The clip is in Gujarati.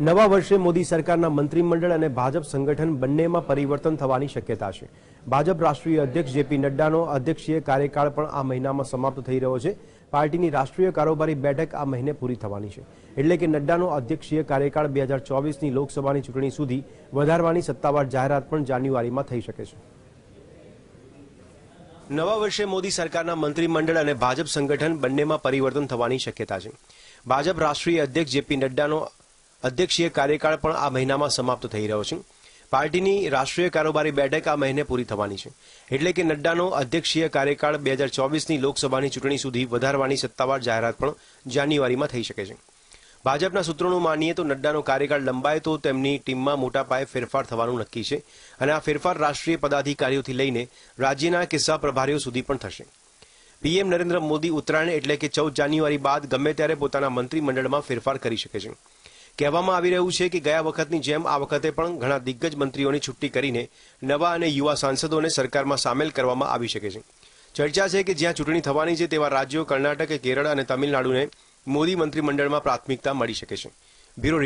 નવા વર્ષે મોદી સરકારના મંત્રીમંડળ અને ભાજપ સંગઠન બંનેમાં પરિવર્તન થવાની શક્યતા છે. ભાજપ રાષ્ટ્રીય અધ્યક્ષ જેપી નડ્ડાનો અધ્યક્ષીય કાર્યકાળ પણ આ મહિનામાં સમાપ્ત થઈ રહ્યો છે. પાર્ટીની રાષ્ટ્રીય કારોબારી બેઠક આ મહિને પૂરી થવાની છે. એટલે કે નડ્ડાનો અધ્યક્ષીય કાર્યકાળ બે હજાર ચોવીસની લોકસભાની ચૂંટણી સુધી વધારવાની સત્તાવાર જાહેરાત પણ જાન્યુઆરીમાં થઈ શકે છે. નવા વર્ષે મોદી સરકારના મંત્રીમંડળ અને ભાજપ સંગઠન બંનેમાં પરિવર્તન થવાની શક્યતા છે. ભાજપ રાષ્ટ્રીય અધ્યક્ષ જેપી નડ્ડાનો અધ્યક્ષીય કાર્યકાળ પણ આ મહિનામાં સમાપ્ત થઈ રહ્યો છે. પાર્ટીની રાષ્ટ્રીય કારોબારી બેઠક આ મહિને પૂરી થવાની છે. એટલે કે નડ્ડાનો અધ્યક્ષીય કાર્યકાળ બે હજાર ચોવીસની લોકસભાની ચૂંટણી સુધી વધારવાની સત્તાવાર જાહેરાત પણ જાન્યુઆરીમાં થઈ શકે છે. ભાજપના સૂત્રોનું માનીએ તો નડ્ડાનો કાર્યકાળ લંબાય તો તેમની ટીમમાં મોટા પાયે ફેરફાર થવાનું નક્કી છે અને આ ફેરફાર રાષ્ટ્રીય પદાધિકારીઓથી લઈને રાજ્યના કિસ્સા પ્રભારીઓ સુધી પણ થશે. પીએમ નરેન્દ્ર મોદી ઉત્તરાયણ એટલે કે ચૌદ જાન્યુઆરી બાદ ગમે ત્યારે પોતાના મંત્રીમંડળમાં ફેરફાર કરી શકે છે. કહેવામાં આવી રહ્યું છે કે ગયા વખતની જેમ આ વખતે પણ ઘણા દિગ્ગજ મંત્રીઓની છુટ્ટી કરીને નવા અને યુવા સાંસદોને સરકારમાં સામેલ કરવામાં આવી શકે છે. ચર્ચા છે કે જ્યાં ચૂંટણી થવાની છે તેવા રાજ્યો કર્ણાટક, કેરળ અને તમિલનાડુને મોદી મંત્રીમંડળમાં પ્રાથમિકતા મળી શકે છે. બ્યુરો